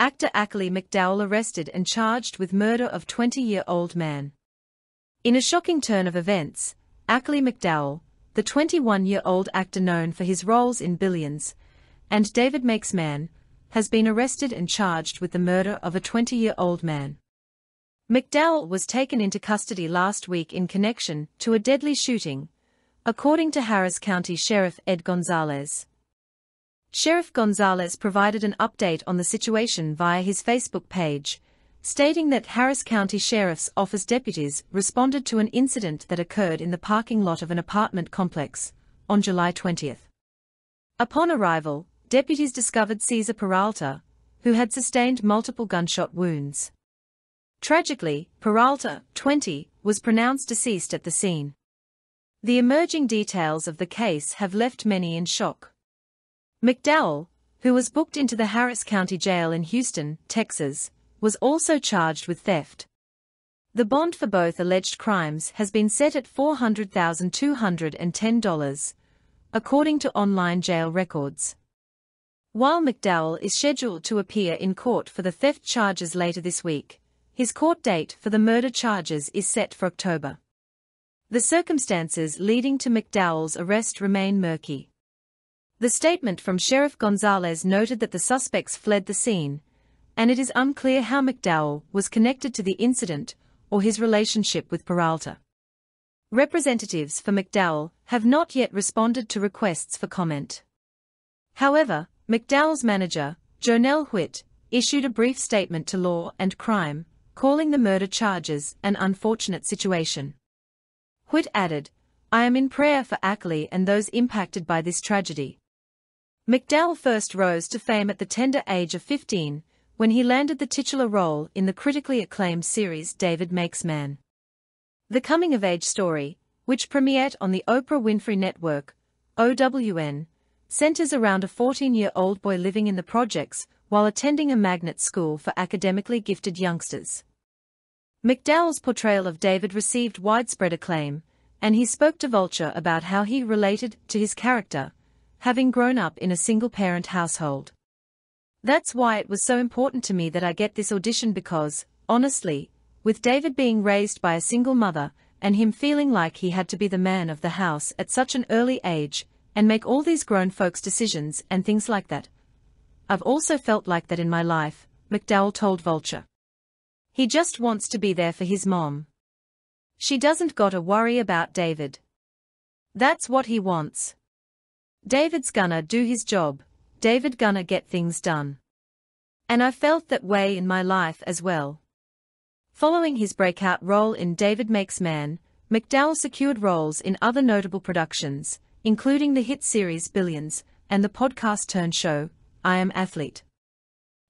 actor Akili McDowell arrested and charged with murder of 20-year-old man. In a shocking turn of events, Akili McDowell, the 21-year-old actor known for his roles in Billions, and David Makes Man, has been arrested and charged with the murder of a 20-year-old man. McDowell was taken into custody last week in connection to a deadly shooting, according to Harris County Sheriff Ed Gonzalez. Sheriff Gonzalez provided an update on the situation via his Facebook page, stating that Harris County Sheriff's Office deputies responded to an incident that occurred in the parking lot of an apartment complex on July 20. Upon arrival, deputies discovered Cesar Peralta, who had sustained multiple gunshot wounds. Tragically, Peralta, 20, was pronounced deceased at the scene. The emerging details of the case have left many in shock. McDowell, who was booked into the Harris County Jail in Houston, Texas, was also charged with theft. The bond for both alleged crimes has been set at $400,210, according to online jail records. While McDowell is scheduled to appear in court for the theft charges later this week, his court date for the murder charges is set for October. The circumstances leading to McDowell's arrest remain murky. The statement from Sheriff Gonzalez noted that the suspects fled the scene, and it is unclear how McDowell was connected to the incident or his relationship with Peralta. Representatives for McDowell have not yet responded to requests for comment. However, McDowell's manager, Jonell Whitt, issued a brief statement to Law and Crime, calling the murder charges an unfortunate situation. Whitt added, I am in prayer for Akili and those impacted by this tragedy. McDowell first rose to fame at the tender age of 15, when he landed the titular role in the critically acclaimed series David Makes Man. The coming-of-age story, which premiered on the Oprah Winfrey Network, OWN, centers around a 14-year-old boy living in the projects while attending a magnet school for academically gifted youngsters. McDowell's portrayal of David received widespread acclaim, and he spoke to Vulture about how he related to his character, having grown up in a single-parent household. That's why it was so important to me that I get this audition because, honestly, with David being raised by a single mother, and him feeling like he had to be the man of the house at such an early age, and make all these grown folks' decisions and things like that. I've also felt like that in my life, McDowell told Vulture. He just wants to be there for his mom. She doesn't gotta worry about David. That's what he wants. David's gonna do his job, David gonna get things done. And I felt that way in my life as well. Following his breakout role in David Makes Man, McDowell secured roles in other notable productions, including the hit series Billions and the podcast-turned show, I Am Athlete.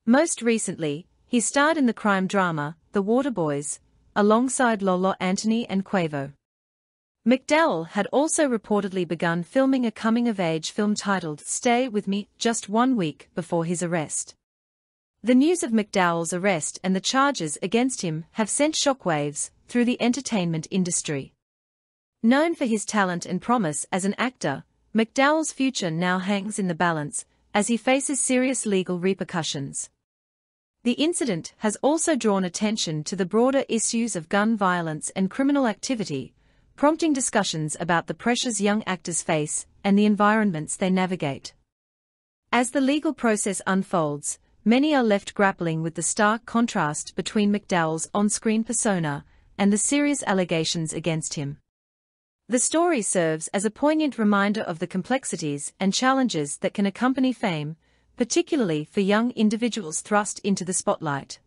Most recently, he starred in the crime drama, The Waterboys, alongside Lolo Anthony and Quavo. McDowell had also reportedly begun filming a coming-of-age film titled Stay With Me just one week before his arrest. The news of McDowell's arrest and the charges against him have sent shockwaves through the entertainment industry. Known for his talent and promise as an actor, McDowell's future now hangs in the balance as he faces serious legal repercussions. The incident has also drawn attention to the broader issues of gun violence and criminal activity, prompting discussions about the pressures young actors face and the environments they navigate. As the legal process unfolds, many are left grappling with the stark contrast between McDowell's on-screen persona and the serious allegations against him. The story serves as a poignant reminder of the complexities and challenges that can accompany fame, particularly for young individuals thrust into the spotlight.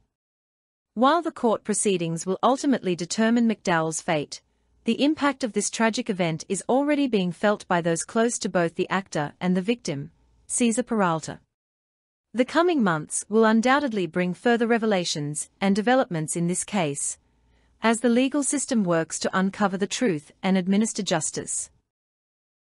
While the court proceedings will ultimately determine McDowell's fate, the impact of this tragic event is already being felt by those close to both the actor and the victim, Cesar Peralta. The coming months will undoubtedly bring further revelations and developments in this case, as the legal system works to uncover the truth and administer justice.